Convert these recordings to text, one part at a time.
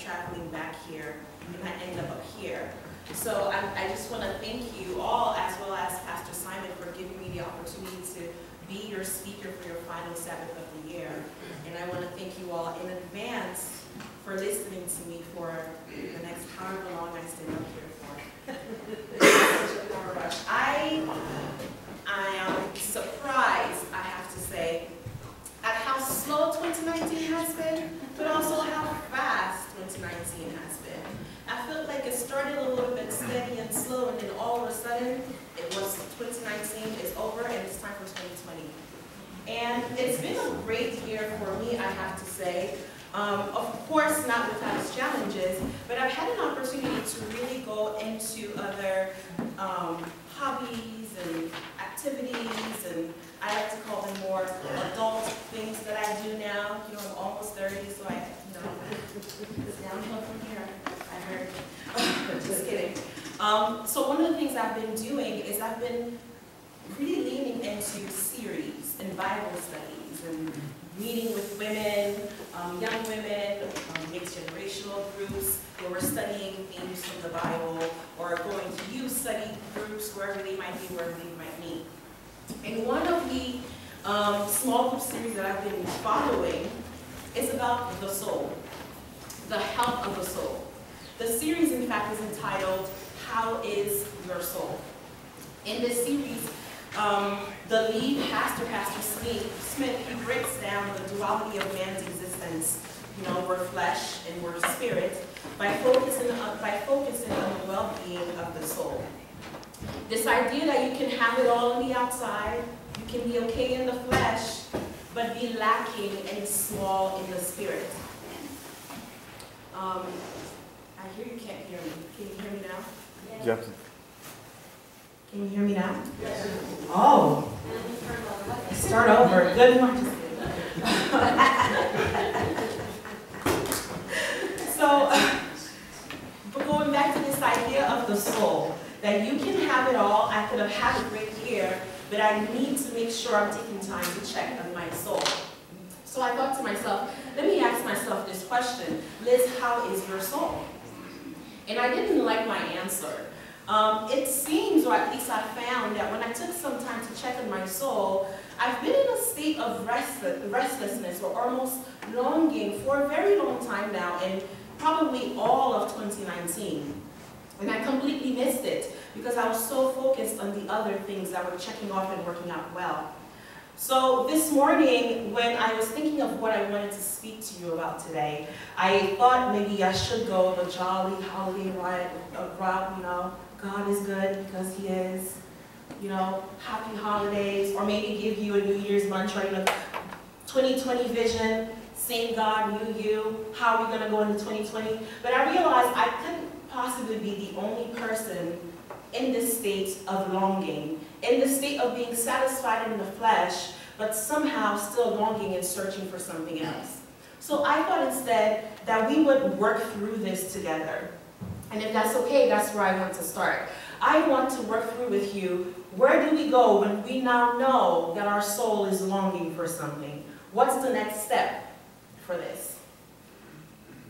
traveling back here, and I end up up here. So I, I just want to thank you all, as well as Pastor Simon, for giving me the opportunity to be your speaker for your final Sabbath of the year. And I want to thank you all in advance for listening to me for the next however long I stay up here for. I, I am surprised, I have to say, at how slow 2019 has been, but also how fast 2019 has been. I felt like it started a little bit steady and slow, and then all of a sudden, it was 2019 is over, and it's time for 2020. And it's been a great year for me, I have to say. Um, of course, not without its challenges, but I've had an opportunity to really go into other um, hobbies and activities, and I like to call them more adult things that I do now. You know, I'm almost 30, so I, you know, it's downhill from here, I heard. Just kidding. Um, so one of the things I've been doing is I've been really leaning into series and Bible studies and meeting with women, um, young women, um, mixed generational groups studying themes from the Bible or going to youth study groups wherever they might be, wherever they might meet. And one of the um, small group series that I've been following is about the soul, the health of the soul. The series, in fact, is entitled, How is Your Soul? In this series, um, the lead pastor, Pastor Smith, Smith, he breaks down the duality of man's existence. You know, we're flesh and we're spirit, by focusing on, by focusing on the well-being of the soul. This idea that you can have it all on the outside, you can be okay in the flesh, but be lacking and small in the spirit. Um, I hear you can't hear me. Can you hear me now? You have Can you hear me now? Yes. Oh. Start over. Good morning. so, but going back to this idea of the soul, that you can have it all, I could have had a great year, but I need to make sure I'm taking time to check on my soul. So I thought to myself, let me ask myself this question. Liz, how is your soul? And I didn't like my answer. Um, it seems, or at least I found, that when I took some time to check on my soul, I've been in a state of restlessness or almost longing for a very long time now, and probably all of 2019. And I completely missed it because I was so focused on the other things that were checking off and working out well. So this morning, when I was thinking of what I wanted to speak to you about today, I thought maybe I should go the jolly holiday uh, route, you know, God is good because he is, you know, happy holidays, or maybe give you a New Year's mantra, you know, 2020 vision, same God, new you, how are we going to go into 2020? But I realized I couldn't possibly be the only person in this state of longing, in the state of being satisfied in the flesh, but somehow still longing and searching for something else. So I thought instead that we would work through this together. And if that's okay, that's where I want to start. I want to work through with you, where do we go when we now know that our soul is longing for something? What's the next step for this?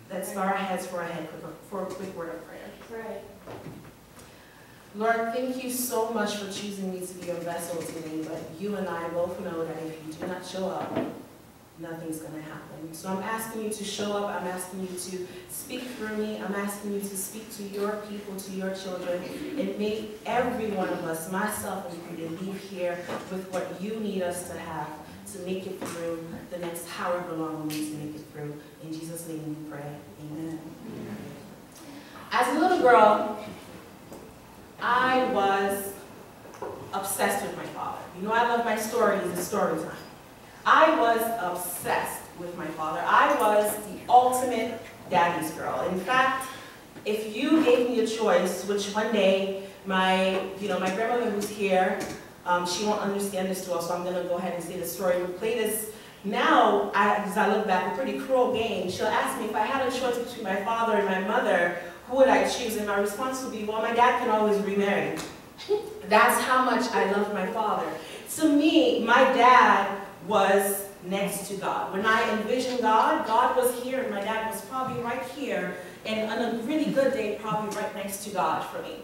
Let's bow our heads for a, head, for a quick word of prayer. Pray. Lord, thank you so much for choosing me to be your vessel today, but you and I both know that if you do not show up, nothing's going to happen. So I'm asking you to show up. I'm asking you to speak through me. I'm asking you to speak to your people, to your children, and make every one of us, myself included, leave here with what you need us to have to make it through the next however long we need to make it through. In Jesus' name we pray. Amen. As a little girl, I was obsessed with my father. You know I love my stories and story time. I was obsessed with my father. I was the ultimate daddy's girl. In fact, if you gave me a choice, which one day my, you know, my grandmother who's here, um, she won't understand this well, so I'm gonna go ahead and say the story. We play this now, as I look back, a pretty cruel game. She'll ask me if I had a choice between my father and my mother, who would I choose? And my response would be, well, my dad can always remarry. That's how much I love my father. To me, my dad was next to God. When I envisioned God, God was here and my dad was probably right here and on a really good day, probably right next to God for me.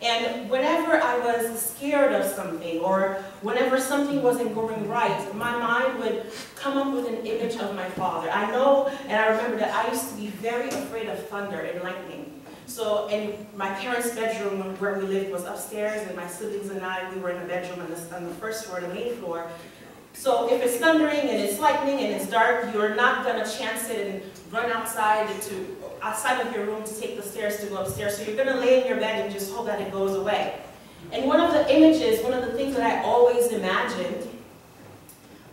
And whenever I was scared of something or whenever something wasn't going right, my mind would come up with an image of my father. I know and I remember that I used to be very afraid of thunder and lightning. So in my parents' bedroom where we lived was upstairs and my siblings and I, we were in a bedroom on the, on the first floor, the main floor. So if it's thundering and it's lightning and it's dark, you're not gonna chance it and run outside to outside of your room to take the stairs to go upstairs. So you're gonna lay in your bed and just hope that it goes away. And one of the images, one of the things that I always imagined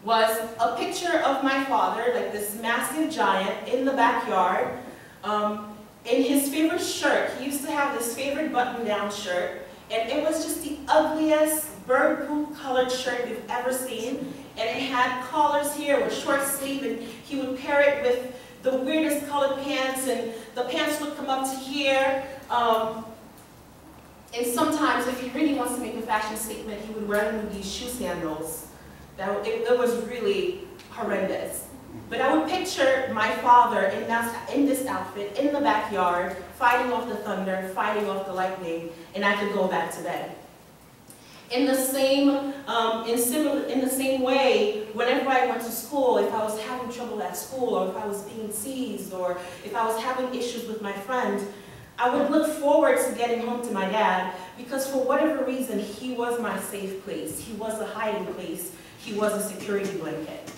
was a picture of my father, like this massive giant in the backyard, um, in his favorite shirt. He used to have this favorite button-down shirt, and it was just the ugliest bird poop colored shirt you've ever seen. And it had collars here with short sleeve, and he would pair it with the weirdest colored pants, and the pants would come up to here. Um, and sometimes, if he really wants to make a fashion statement, he would wear them with these shoe sandals. That, it, it was really horrendous. But I would picture my father in, in this outfit, in the backyard, fighting off the thunder, fighting off the lightning, and I could go back to bed. In the same, um, in similar, in the same way, whenever I went to school, if I was having trouble at school, or if I was being seized, or if I was having issues with my friend, I would look forward to getting home to my dad because for whatever reason, he was my safe place. He was a hiding place. He was a security blanket.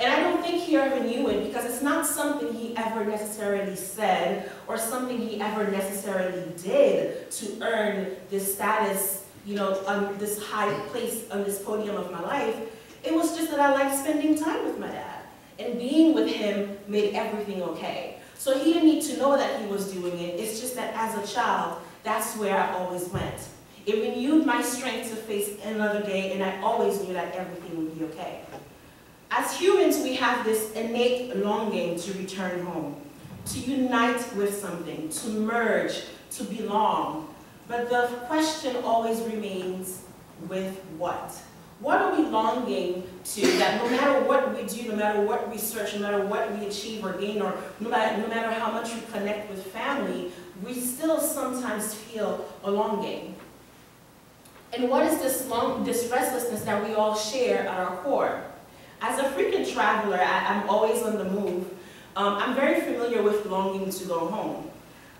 And I don't think he ever knew it because it's not something he ever necessarily said or something he ever necessarily did to earn this status you know, on this high place, on this podium of my life. It was just that I liked spending time with my dad. And being with him made everything okay. So he didn't need to know that he was doing it. It's just that as a child, that's where I always went. It renewed my strength to face another day, and I always knew that everything would be okay. As humans, we have this innate longing to return home, to unite with something, to merge, to belong, but the question always remains, with what? What are we longing to that no matter what we do, no matter what we search, no matter what we achieve or gain, or no matter, no matter how much we connect with family, we still sometimes feel a longing. And what is this, long, this restlessness that we all share at our core? As a frequent traveler, I, am always on the move. Um, I'm very familiar with longing to go home.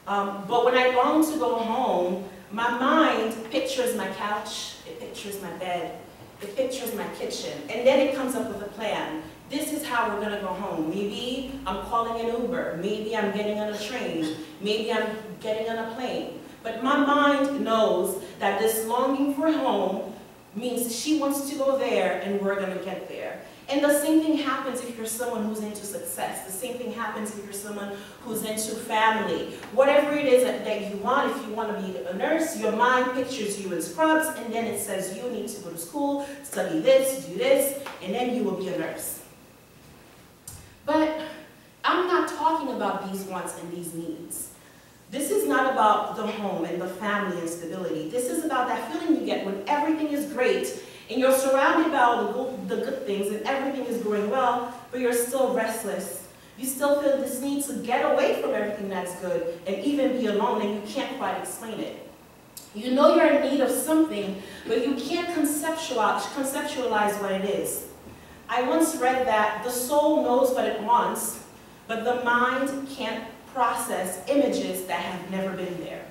Um, but when I long to go home, my mind pictures my couch, it pictures my bed, it pictures my kitchen, and then it comes up with a plan. This is how we're gonna go home. Maybe I'm calling an Uber, maybe I'm getting on a train, maybe I'm getting on a plane. But my mind knows that this longing for home means she wants to go there and we're gonna get there. And the same thing happens if you're someone who's into success. The same thing happens if you're someone who's into family. Whatever it is that, that you want, if you want to be a nurse, your mind pictures you in scrubs, and then it says you need to go to school, study this, do this, and then you will be a nurse. But I'm not talking about these wants and these needs. This is not about the home and the family and stability. This is about that feeling you get when everything is great and you're surrounded by all the good, things and everything is going well, but you're still restless. You still feel this need to get away from everything that's good and even be alone and you can't quite explain it. You know you're in need of something, but you can't conceptualize, conceptualize what it is. I once read that the soul knows what it wants, but the mind can't process images that have never been there.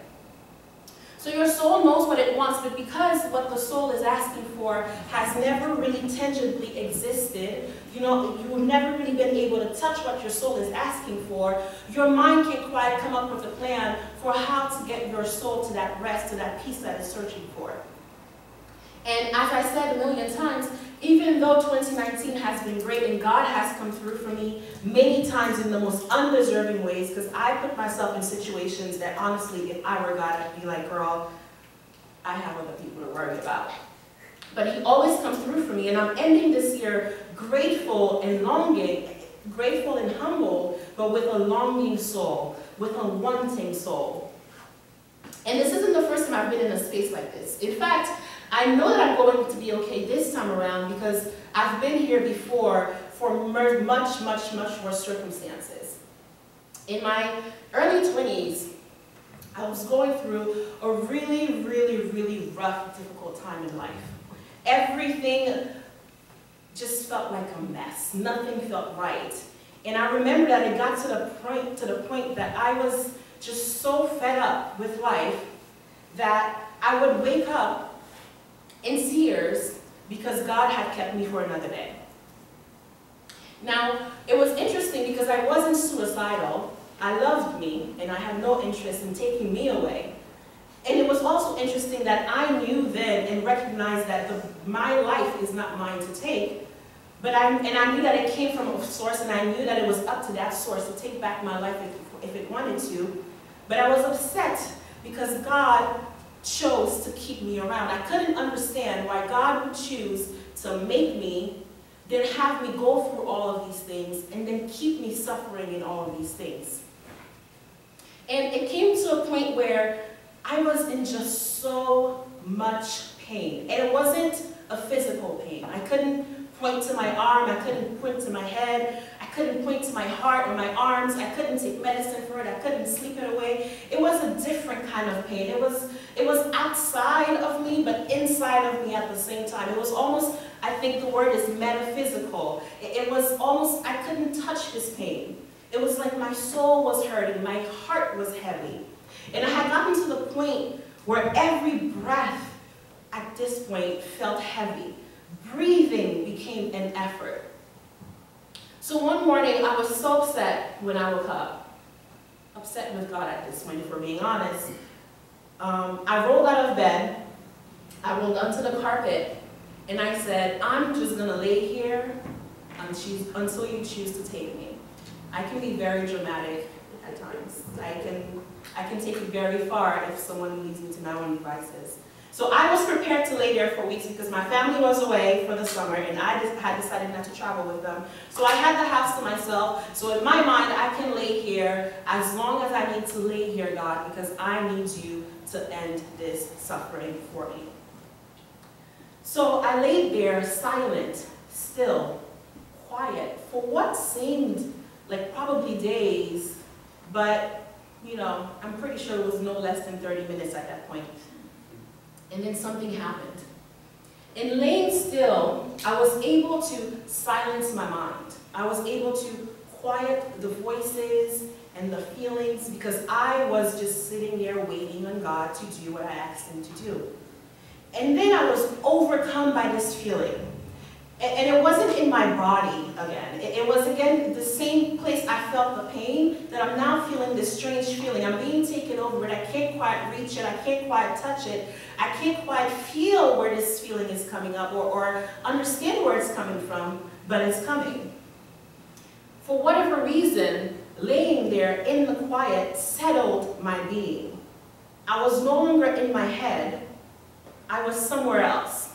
So your soul knows what it wants, but because what the soul is asking for has never really tangibly existed, you know, you've never really been able to touch what your soul is asking for, your mind can't quite come up with a plan for how to get your soul to that rest, to that peace that it's searching for. And as I said a million times, even though 2019 has been great and God has come through for me many times in the most undeserving ways, because I put myself in situations that honestly, if I were God, I'd be like, girl, I have other people to worry about. But he always comes through for me, and I'm ending this year grateful and longing, grateful and humble, but with a longing soul, with a wanting soul. And this isn't the first time I've been in a space like this. In fact, I know that I'm going to be okay this time around because I've been here before for much, much, much worse circumstances. In my early 20s, I was going through a really, really, really rough, difficult time in life. Everything just felt like a mess. Nothing felt right. And I remember that it got to the point, to the point that I was just so fed up with life that I would wake up in tears because God had kept me for another day. Now, it was interesting because I wasn't suicidal. I loved me, and I had no interest in taking me away. And it was also interesting that I knew then and recognized that the, my life is not mine to take, but I, and I knew that it came from a source, and I knew that it was up to that source to take back my life if, if it wanted to. But I was upset because God chose to keep me around. I couldn't understand why God would choose to make me, then have me go through all of these things, and then keep me suffering in all of these things. And it came to a point where I was in just so much pain. And it wasn't a physical pain. I couldn't point to my arm, I couldn't point to my head, I couldn't point to my heart or my arms, I couldn't take medicine for it, I couldn't sleep it away. It was a different kind of pain. It was, it was outside of me, but inside of me at the same time. It was almost, I think the word is metaphysical. It, was almost, I couldn't touch this pain. It was like my soul was hurting, my heart was heavy. And I had gotten to the point where every breath at this point felt heavy. Breathing became an effort. So one morning, I was so upset when I woke up. Upset with God at this point, if we're being honest. Um, I rolled out of bed, I rolled onto the carpet, and I said, I'm just going to lay here until you choose to take me. I can be very dramatic at times. I can, I can take it very far if someone leads me to my own devices. So I was prepared to lay there for weeks because my family was away for the summer and I just had decided not to travel with them. So I had the house to myself. So in my mind, I can lay here as long as I need to lay here, God, because I need you to end this suffering for me. So I laid there silent, still, quiet, for what seemed like probably days, but you know, I'm pretty sure it was no less than 30 minutes at that point. And then something happened. In laying still, I was able to silence my mind. I was able to quiet the voices and the feelings because I was just sitting there waiting on God to do what I asked him to do. And then I was overcome by this feeling. And it wasn't in my body again. It was again the same place I felt the pain that I'm now feeling this strange feeling. I'm being taken over and I can't quite reach it. I can't quite touch it. I can't quite feel where this feeling is coming up or, or understand where it's coming from, but it's coming. For whatever reason, laying there in the quiet settled my being. I was no longer in my head. I was somewhere else.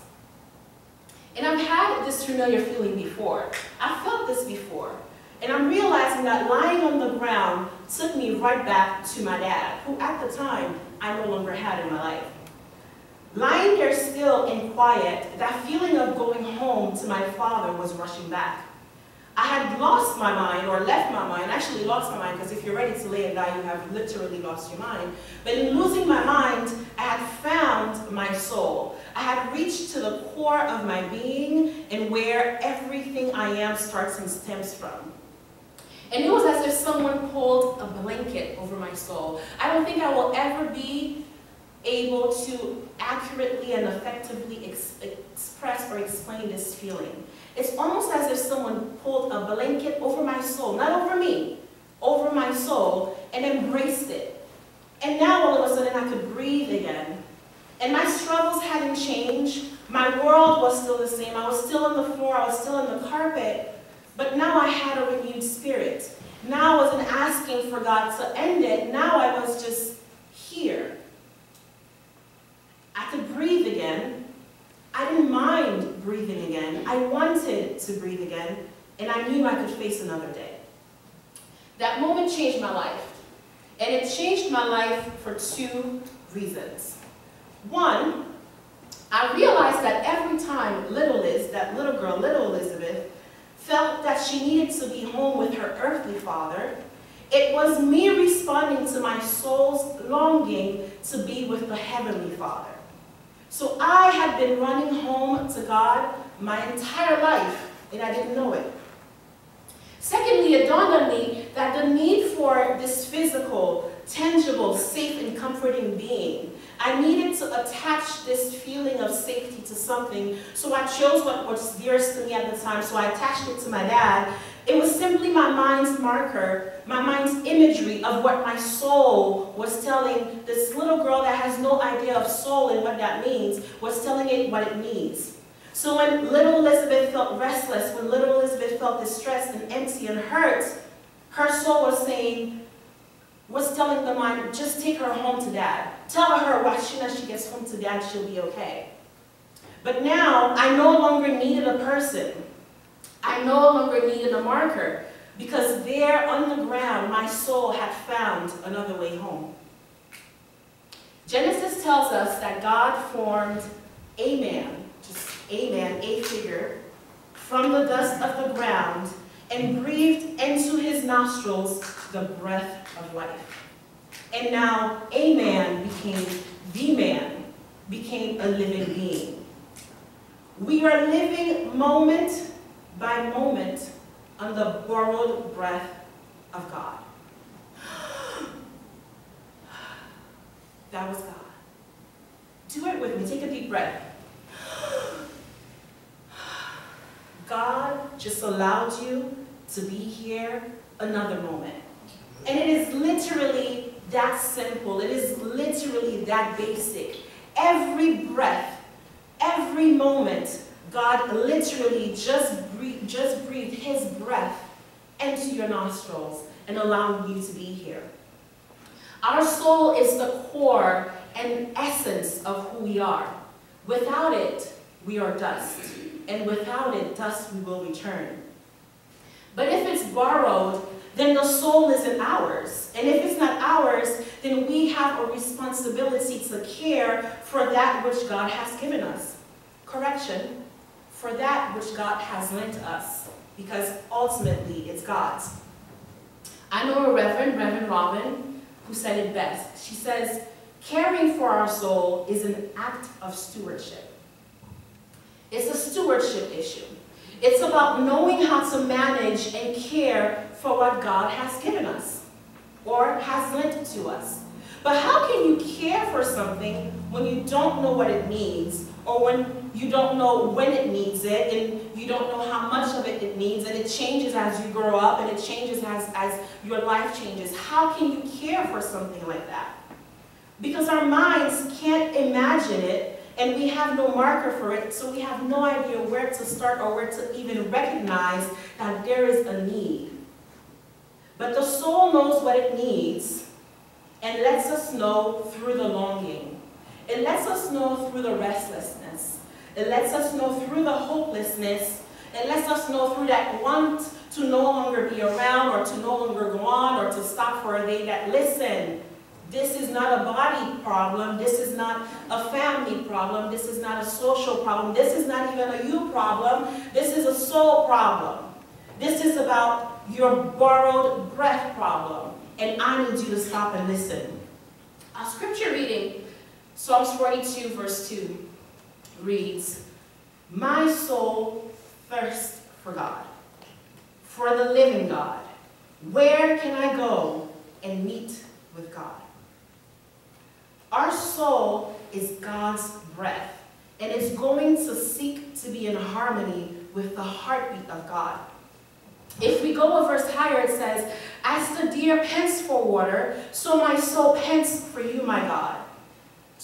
And I've had this familiar feeling before. I felt this before. And I'm realizing that lying on the ground took me right back to my dad, who at the time I no longer had in my life. Lying there still and quiet, that feeling of going home to my father was rushing back. I had lost my mind or left my mind, actually lost my mind because if you're ready to lay and die, you have literally lost your mind. But in losing my mind, I had found my soul. I had reached to the core of my being and where everything I am starts and stems from. And it was as if someone pulled a blanket over my soul. I don't think I will ever be able to accurately and effectively ex express or explain this feeling. It's almost as if someone pulled a blanket over my soul, not over me, over my soul, and embraced it. And now all of a sudden I could breathe again. And my struggles hadn't changed. My world was still the same. I was still on the floor, I was still on the carpet. But now I had a renewed spirit. Now I wasn't asking for God to end it. Now I was just here. I could breathe again. I didn't mind breathing again. I wanted to breathe again, and I knew I could face another day. That moment changed my life, and it changed my life for two reasons. One, I realized that every time little Liz, that little girl, little Elizabeth, felt that she needed to be home with her earthly father, it was me responding to my soul's longing to be with the heavenly father. So I had been running home to God my entire life, and I didn't know it. Secondly, it dawned on me that the need for this physical, tangible, safe, and comforting being I needed to attach this feeling of safety to something, so I chose what was dearest to me at the time, so I attached it to my dad. It was simply my mind's marker, my mind's imagery of what my soul was telling this little girl that has no idea of soul and what that means, was telling it what it means. So when little Elizabeth felt restless, when little Elizabeth felt distressed and empty and hurt, her soul was saying, was telling the mind, just take her home to dad. Tell her as soon as she gets home to dad, she'll be okay. But now, I no longer needed a person. I no longer needed a marker because there on the ground, my soul had found another way home. Genesis tells us that God formed a man, just a man, a figure, from the dust of the ground and breathed into his nostrils the breath of life. And now a man became the man, became a living being. We are living moment by moment on the borrowed breath of God. That was God. Do it with me. Take a deep breath. God just allowed you to be here another moment. And it is literally that simple. It is literally that basic. Every breath, every moment, God literally just breathed, just breathed his breath into your nostrils and allowing you to be here. Our soul is the core and essence of who we are. Without it, we are dust. And without it, dust we will return. But if it's borrowed, then the soul isn't ours. And if it's not ours, then we have a responsibility to care for that which God has given us. Correction, for that which God has lent us, because ultimately it's God's. I know a reverend, Reverend Robin, who said it best. She says, caring for our soul is an act of stewardship. It's a stewardship issue. It's about knowing how to manage and care for what God has given us or has lent to us. But how can you care for something when you don't know what it means or when you don't know when it needs it and you don't know how much of it it needs and it changes as you grow up and it changes as, as your life changes. How can you care for something like that? Because our minds can't imagine it and we have no marker for it, so we have no idea where to start or where to even recognize that there is a need. But the soul knows what it needs and lets us know through the longing. It lets us know through the restlessness. It lets us know through the hopelessness. It lets us know through that want to no longer be around or to no longer go on or to stop for a day that listen, this is not a body problem. This is not a family problem. This is not a social problem. This is not even a you problem. This is a soul problem. This is about your borrowed breath problem. And I need you to stop and listen. Our scripture reading, Psalms 42, verse 2, reads, My soul thirsts for God, for the living God. Where can I go and meet with God? Our soul is God's breath and is going to seek to be in harmony with the heartbeat of God. If we go a verse higher, it says, As the deer pants for water, so my soul pants for you, my God.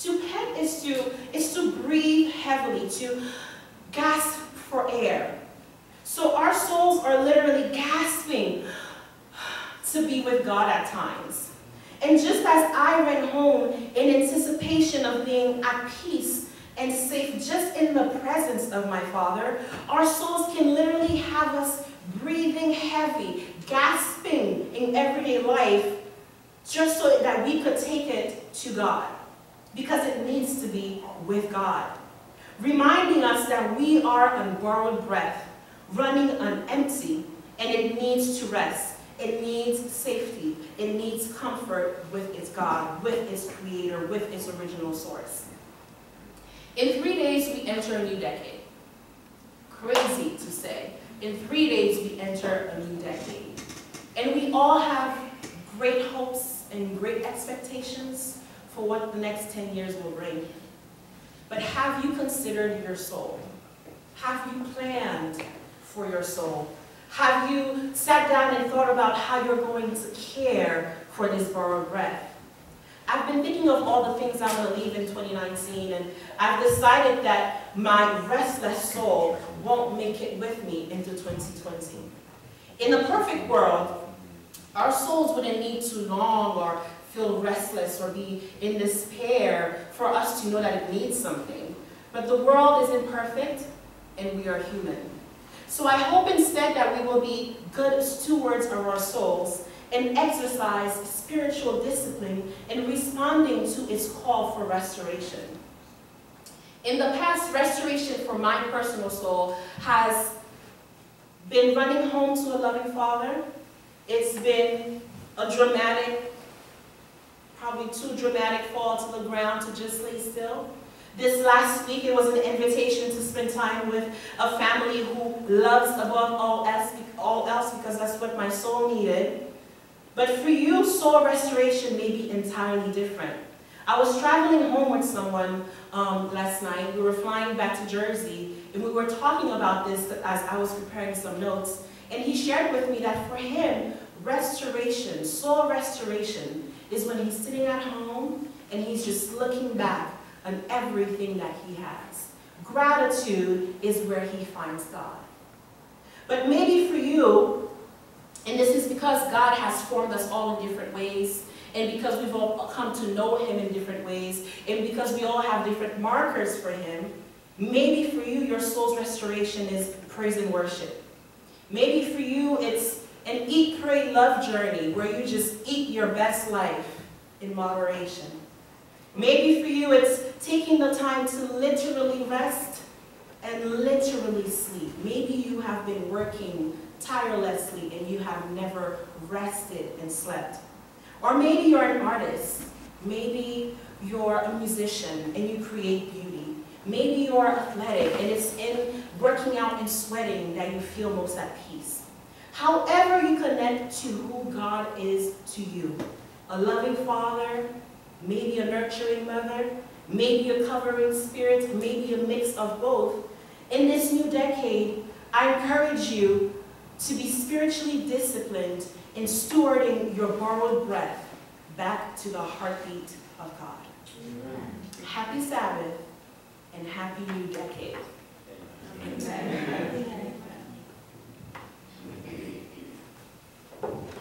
To pant is to, is to breathe heavily, to gasp for air. So our souls are literally gasping to be with God at times. And just as I ran home in anticipation of being at peace and safe just in the presence of my Father, our souls can literally have us breathing heavy, gasping in everyday life, just so that we could take it to God. Because it needs to be with God. Reminding us that we are on borrowed breath. running on empty, and it needs to rest. It needs safety. It needs comfort with its God, with its creator, with its original source. In three days, we enter a new decade. Crazy to say. In three days, we enter a new decade. And we all have great hopes and great expectations for what the next 10 years will bring. But have you considered your soul? Have you planned for your soul? Have you sat down and thought about how you're going to care for this borrowed breath? I've been thinking of all the things I'm going to leave in 2019, and I've decided that my restless soul won't make it with me into 2020. In the perfect world, our souls wouldn't need to long or feel restless or be in despair for us to know that it needs something. But the world is imperfect, and we are human. So I hope instead that we will be good stewards of our souls and exercise spiritual discipline in responding to its call for restoration. In the past, restoration for my personal soul has been running home to a loving father. It's been a dramatic, probably too dramatic fall to the ground to just lay still. This last week, it was an invitation to spend time with a family who loves above all else, all else because that's what my soul needed. But for you, soul restoration may be entirely different. I was traveling home with someone um, last night. We were flying back to Jersey, and we were talking about this as I was preparing some notes. And he shared with me that for him, restoration, soul restoration, is when he's sitting at home and he's just looking back on everything that he has. Gratitude is where he finds God. But maybe for you, and this is because God has formed us all in different ways, and because we've all come to know him in different ways, and because we all have different markers for him, maybe for you, your soul's restoration is praise and worship. Maybe for you, it's an eat, pray, love journey where you just eat your best life in moderation. Maybe for you, it's taking the time to literally rest and literally sleep. Maybe you have been working tirelessly and you have never rested and slept. Or maybe you're an artist. Maybe you're a musician and you create beauty. Maybe you're athletic and it's in working out and sweating that you feel most at peace. However you connect to who God is to you, a loving father, maybe a nurturing mother, maybe a covering spirit, maybe a mix of both. In this new decade, I encourage you to be spiritually disciplined in stewarding your borrowed breath back to the heartbeat of God. Amen. Happy Sabbath and happy new decade. Amen. Amen. The deer